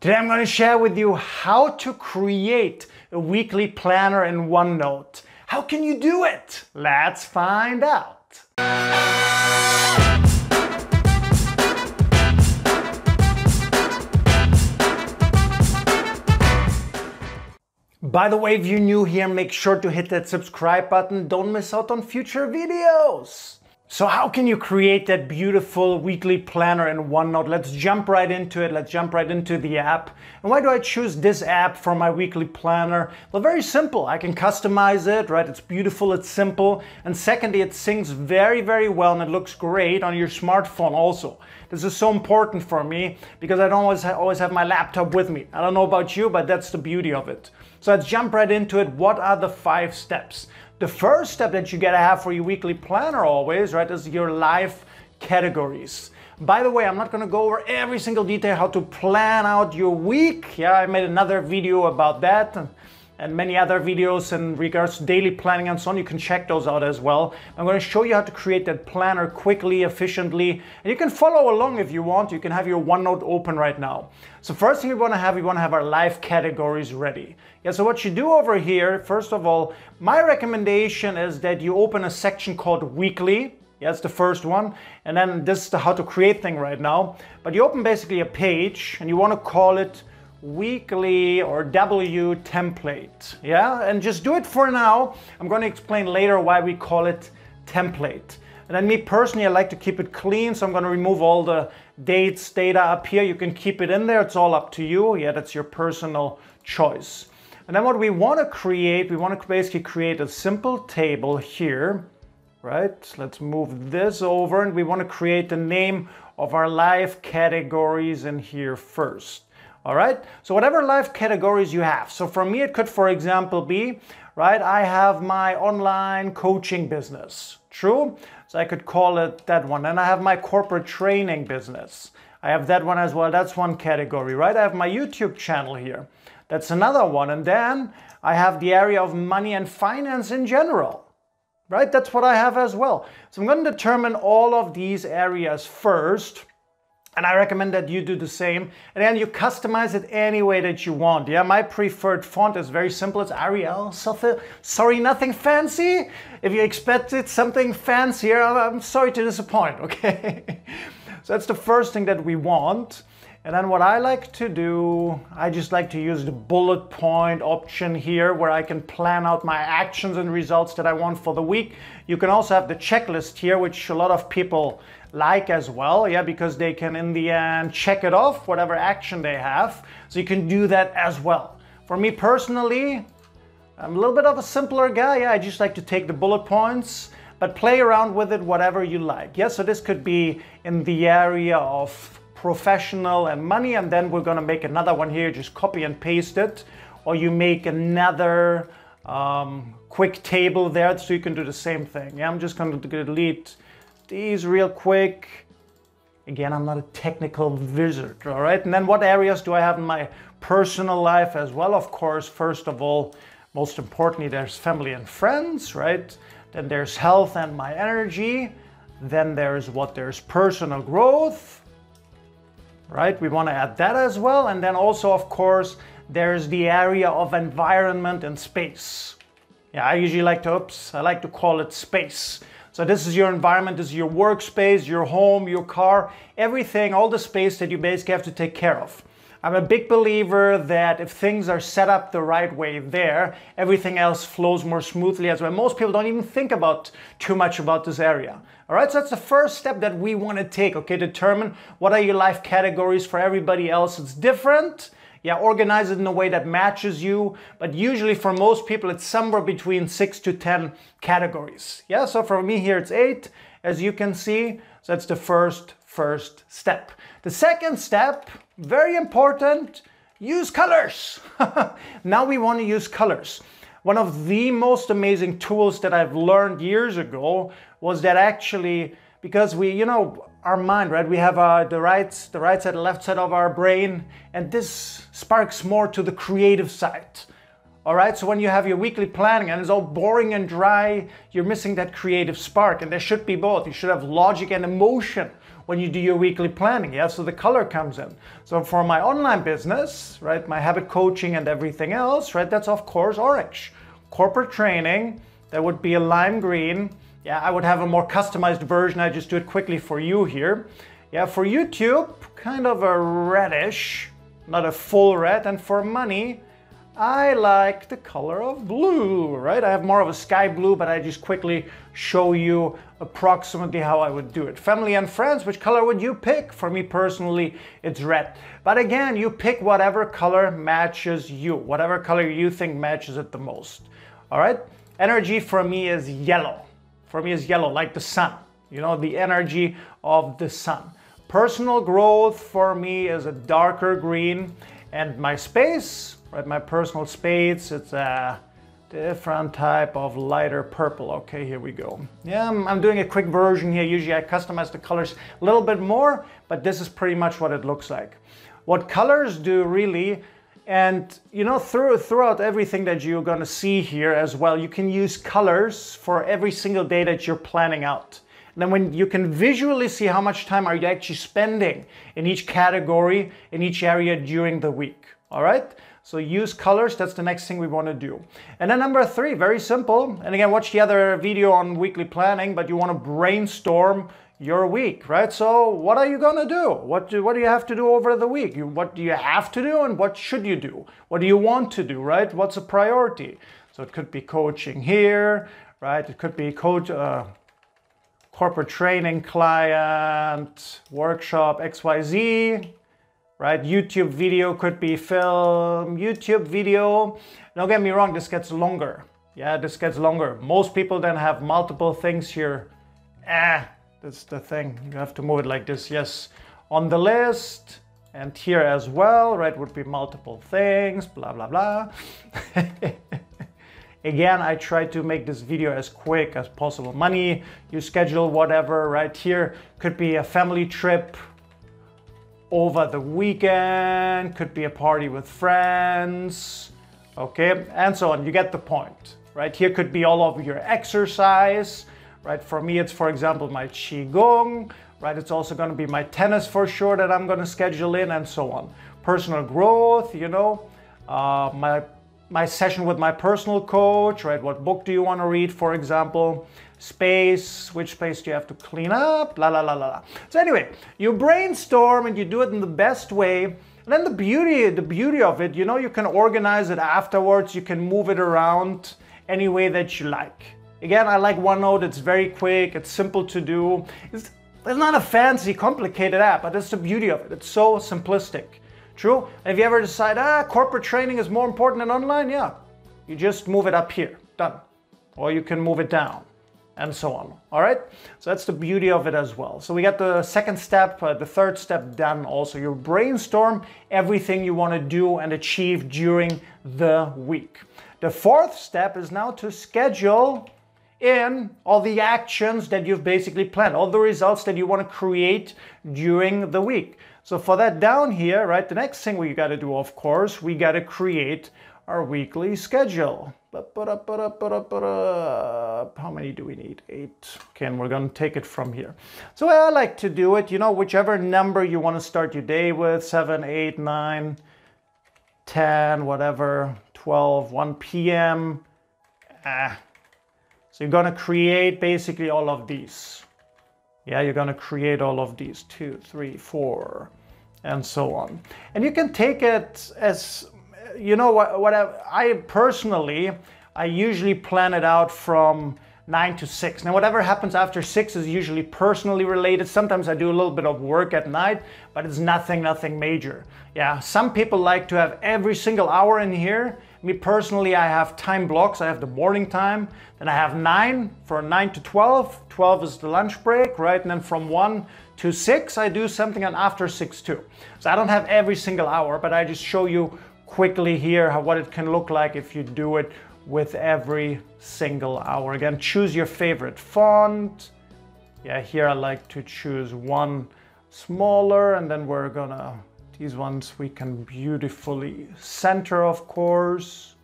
Today I'm going to share with you how to create a weekly planner in OneNote. How can you do it? Let's find out. By the way, if you're new here, make sure to hit that subscribe button. Don't miss out on future videos. So how can you create that beautiful weekly planner in OneNote? Let's jump right into it. Let's jump right into the app. And why do I choose this app for my weekly planner? Well, very simple. I can customize it, right? It's beautiful, it's simple. And secondly, it syncs very, very well and it looks great on your smartphone also. This is so important for me because I don't always, always have my laptop with me. I don't know about you, but that's the beauty of it. So let's jump right into it. What are the five steps? The first step that you gotta have for your weekly planner always, right, is your life categories. By the way, I'm not gonna go over every single detail how to plan out your week. Yeah, I made another video about that and many other videos in regards to daily planning and so on. You can check those out as well. I'm going to show you how to create that planner quickly, efficiently, and you can follow along if you want. You can have your OneNote open right now. So first thing we want to have, we want to have our life categories ready. Yeah, so what you do over here, first of all, my recommendation is that you open a section called weekly. Yeah, that's the first one. And then this is the how to create thing right now. But you open basically a page and you want to call it weekly or W template. Yeah, and just do it for now. I'm going to explain later why we call it template. And then me personally, I like to keep it clean, so I'm going to remove all the dates, data up here. You can keep it in there. It's all up to you. Yeah, that's your personal choice. And then what we want to create, we want to basically create a simple table here, right? Let's move this over and we want to create the name of our live categories in here first. All right, so whatever life categories you have. So for me, it could, for example, be, right, I have my online coaching business. True? So I could call it that one. And I have my corporate training business. I have that one as well. That's one category, right? I have my YouTube channel here. That's another one. And then I have the area of money and finance in general, right? That's what I have as well. So I'm going to determine all of these areas first and I recommend that you do the same. And then you customize it any way that you want. Yeah, my preferred font is very simple. It's Arial. Sorry, nothing fancy. If you expected something fancier, I'm sorry to disappoint, okay? so that's the first thing that we want. And then what I like to do, I just like to use the bullet point option here where I can plan out my actions and results that I want for the week. You can also have the checklist here, which a lot of people like as well, yeah, because they can in the end check it off, whatever action they have. So you can do that as well. For me personally, I'm a little bit of a simpler guy. Yeah, I just like to take the bullet points, but play around with it whatever you like. Yeah, so this could be in the area of professional and money, and then we're gonna make another one here, just copy and paste it, or you make another um, quick table there so you can do the same thing. Yeah, I'm just gonna delete these real quick. Again, I'm not a technical wizard, all right? And then what areas do I have in my personal life as well? Of course, first of all, most importantly, there's family and friends, right? Then there's health and my energy. Then there's what there's personal growth, right? We want to add that as well. And then also, of course, there's the area of environment and space. Yeah, I usually like to, oops, I like to call it space so this is your environment, this is your workspace, your home, your car, everything, all the space that you basically have to take care of. I'm a big believer that if things are set up the right way there, everything else flows more smoothly as well. Most people don't even think about too much about this area. All right, so that's the first step that we want to take, okay? Determine what are your life categories for everybody else. It's different yeah, organize it in a way that matches you. But usually for most people, it's somewhere between six to 10 categories. Yeah, so for me here, it's eight, as you can see. So that's the first, first step. The second step, very important, use colors. now we want to use colors. One of the most amazing tools that I've learned years ago was that actually, because we, you know, our mind, right? We have uh, the right, the right side, the left side of our brain, and this sparks more to the creative side. All right, so when you have your weekly planning and it's all boring and dry, you're missing that creative spark, and there should be both. You should have logic and emotion when you do your weekly planning. Yeah, so the color comes in. So for my online business, right, my habit coaching and everything else, right, that's of course orange. Corporate training, that would be a lime green. Yeah, I would have a more customized version. I just do it quickly for you here. Yeah, for YouTube, kind of a reddish, not a full red. And for money, I like the color of blue, right? I have more of a sky blue, but I just quickly show you approximately how I would do it. Family and friends, which color would you pick? For me personally, it's red. But again, you pick whatever color matches you, whatever color you think matches it the most. All right? Energy for me is yellow. For me is yellow, like the sun. You know, the energy of the sun. Personal growth for me is a darker green. And my space, right? My personal space, it's a different type of lighter purple. Okay, here we go. Yeah, I'm, I'm, doing a quick version here. Usually I customize the colors a little bit more, but this is pretty much what it looks like. What colors do really, and you know, through, throughout everything that you're gonna see here as well, you can use colors for every single day that you're planning out. And then when you can visually see how much time are you actually spending in each category, in each area during the week, all right? So use colors, that's the next thing we want to do. And then number three, very simple. And again, watch the other video on weekly planning, but you want to brainstorm your week, right? So what are you to do? What do, what do you have to do over the week? You, what do you have to do and what should you do? What do you want to do, right? What's a priority? So it could be coaching here, right? It could be coach, uh, corporate training client, workshop XYZ, right? YouTube video could be film, YouTube video. Don't get me wrong, this gets longer. Yeah, this gets longer. Most people then have multiple things here. Ah, that's the thing. You have to move it like this. Yes, on the list and here as well, right, would be multiple things, blah, blah, blah. Again, I try to make this video as quick as possible. Money, you schedule whatever, right? Here could be a family trip, over the weekend, could be a party with friends, okay, and so on. You get the point, right? Here could be all of your exercise, right? For me, it's for example my Qigong, right? It's also going to be my tennis for sure that I'm going to schedule in and so on. Personal growth, you know, uh, my my session with my personal coach, right? What book do you want to read, for example? space, which space do you have to clean up, la la la la la. So anyway, you brainstorm and you do it in the best way. And then the beauty, the beauty of it, you know, you can organize it afterwards, you can move it around any way that you like. Again, I like OneNote, it's very quick, it's simple to do. It's, it's not a fancy, complicated app, but that's the beauty of it. It's so simplistic. True? If you ever decide, ah, corporate training is more important than online? Yeah. You just move it up here, done. Or you can move it down and so on. All right, so that's the beauty of it as well. So we got the second step, uh, the third step done also. You brainstorm everything you want to do and achieve during the week. The fourth step is now to schedule in all the actions that you've basically planned, all the results that you want to create during the week. So for that down here, right, the next thing we got to do, of course, we got to create our weekly schedule. How many do we need? Eight. Okay, and we're going to take it from here. So I like to do it, you know, whichever number you want to start your day with, 7, 8, 9, 10, whatever, 12, 1 p.m. Ah. So you're going to create basically all of these. Yeah, you're going to create all of these, two, three, four, and so on. And you can take it as you know what, what I, I personally, I usually plan it out from nine to six. Now, whatever happens after six is usually personally related. Sometimes I do a little bit of work at night, but it's nothing, nothing major. Yeah, some people like to have every single hour in here. Me personally, I have time blocks. I have the morning time, then I have nine for nine to 12. 12 is the lunch break, right? And then from one to six, I do something and after six too. So I don't have every single hour, but I just show you quickly here how, what it can look like if you do it with every single hour. Again, choose your favorite font. Yeah, here I like to choose one smaller and then we're gonna, these ones we can beautifully center, of course.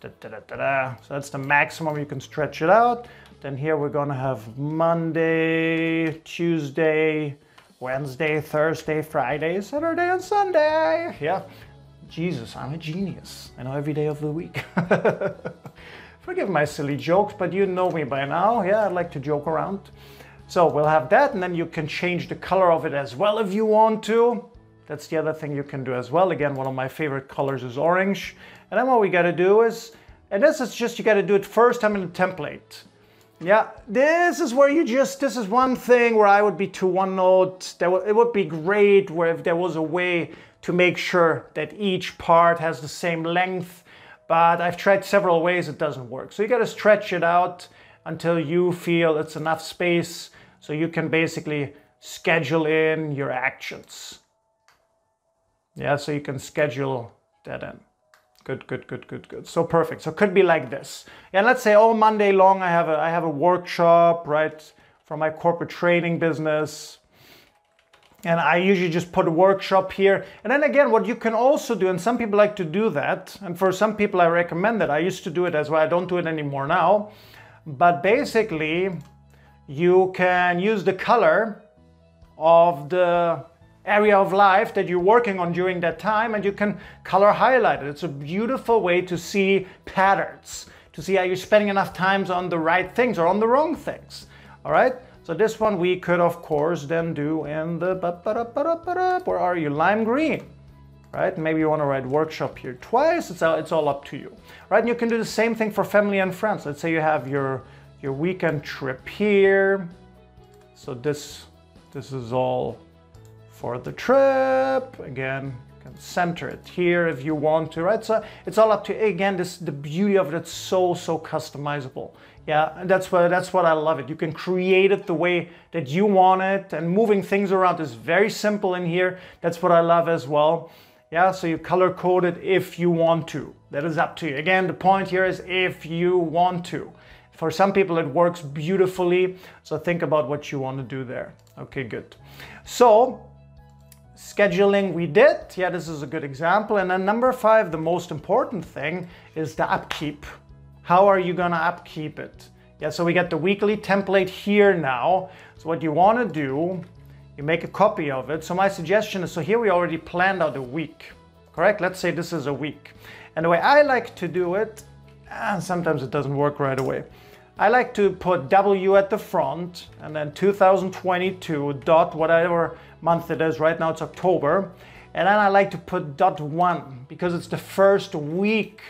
Da, da, da, so that's the maximum you can stretch it out. Then here we're gonna have Monday, Tuesday, Wednesday, Thursday, Friday, Saturday, and Sunday. Yeah. Jesus, I'm a genius. I know every day of the week. Forgive my silly jokes, but you know me by now. Yeah, I like to joke around. So we'll have that, and then you can change the color of it as well if you want to. That's the other thing you can do as well. Again, one of my favorite colors is orange. And then what we gotta do is, and this is just, you gotta do it first time in the template. Yeah, this is where you just, this is one thing where I would be to OneNote. That it would be great where if there was a way to make sure that each part has the same length, but I've tried several ways, it doesn't work. So you gotta stretch it out until you feel it's enough space so you can basically schedule in your actions. Yeah, so you can schedule that in. Good, good, good, good, good. So perfect. So it could be like this. And let's say all Monday long I have a I have a workshop, right, for my corporate training business. And I usually just put a workshop here. And then again, what you can also do, and some people like to do that, and for some people I recommend it. I used to do it as well. I don't do it anymore now. But basically, you can use the color of the area of life that you're working on during that time and you can color highlight it. It's a beautiful way to see patterns, to see are you spending enough times on the right things or on the wrong things. All right, so this one we could of course then do in the, where are you, lime green. Right, maybe you want to write workshop here twice, it's all, it's all up to you. Right, and you can do the same thing for family and friends. Let's say you have your, your weekend trip here. So this, this is all for the trip. Again, you can center it here if you want to, right? So it's all up to, you. again, this the beauty of it, it's so, so customizable. Yeah, and that's what, that's what I love it. You can create it the way that you want it and moving things around is very simple in here. That's what I love as well. Yeah, so you color code it if you want to. That is up to you. Again, the point here is if you want to. For some people, it works beautifully. So think about what you want to do there. Okay, good. So scheduling we did. Yeah, this is a good example. And then number five, the most important thing is the upkeep. How are you gonna upkeep it? Yeah, so we got the weekly template here now. So what you wanna do, you make a copy of it. So my suggestion is, so here we already planned out a week, correct? Let's say this is a week. And the way I like to do it, and sometimes it doesn't work right away. I like to put W at the front and then 2022 dot whatever month it is. Right now it's October. And then I like to put dot one because it's the first week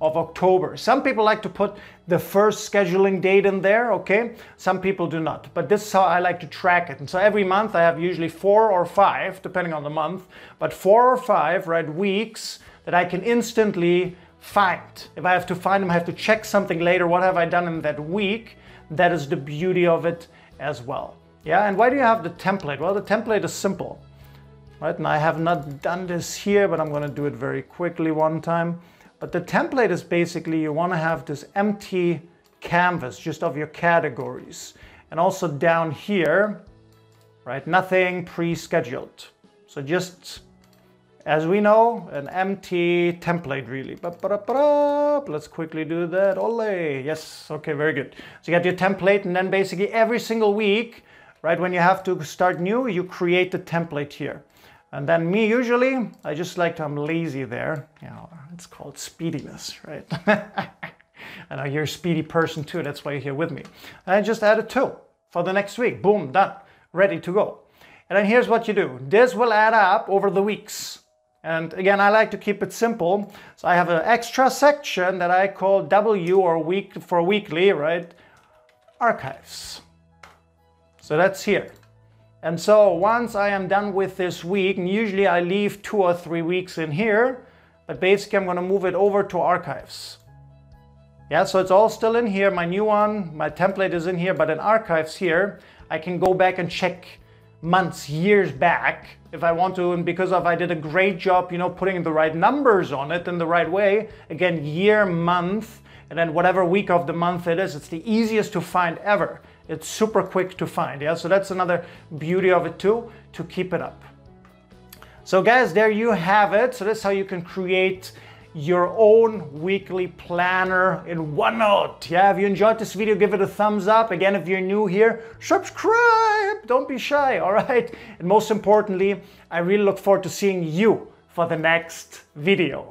of October. Some people like to put the first scheduling date in there, okay? Some people do not, but this is how I like to track it. And so every month I have usually four or five, depending on the month, but four or five, right, weeks that I can instantly find. If I have to find them, I have to check something later. What have I done in that week? That is the beauty of it as well. Yeah, and why do you have the template? Well, the template is simple, right? And I have not done this here, but I'm gonna do it very quickly one time. But the template is basically you wanna have this empty canvas just of your categories. And also down here, right, nothing pre-scheduled. So just as we know, an empty template really. Let's quickly do that. Ole. Yes, okay, very good. So you got your template and then basically every single week, right, when you have to start new, you create the template here. And then me usually, I just like to, I'm lazy there. You know, it's called speediness, right? I know you're a speedy person too, that's why you're here with me. And I just add added two for the next week. Boom, done, ready to go. And then here's what you do. This will add up over the weeks. And again, I like to keep it simple. So I have an extra section that I call W or week for weekly, right? Archives. So that's here. And so once I am done with this week, and usually I leave two or three weeks in here, but basically I'm gonna move it over to archives. Yeah, so it's all still in here. My new one, my template is in here, but in archives here, I can go back and check months, years back, if I want to, and because of I did a great job, you know, putting the right numbers on it in the right way. Again, year, month, and then whatever week of the month it is, it's the easiest to find ever. It's super quick to find, yeah? So that's another beauty of it too, to keep it up. So guys, there you have it. So that's how you can create your own weekly planner in OneNote. Yeah, if you enjoyed this video, give it a thumbs up. Again, if you're new here, subscribe. Don't be shy, all right? And most importantly, I really look forward to seeing you for the next video.